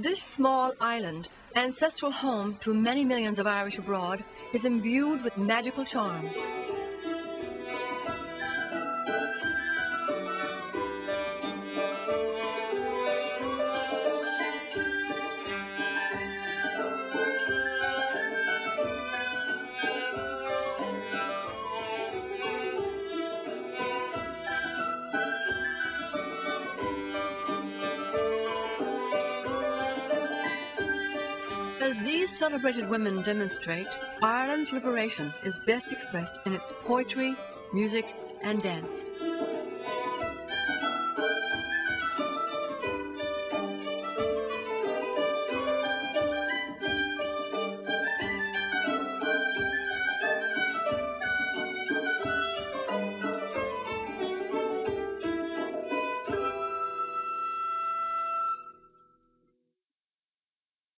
This small island, ancestral home to many millions of Irish abroad, is imbued with magical charm. As these celebrated women demonstrate, Ireland's liberation is best expressed in its poetry, music, and dance.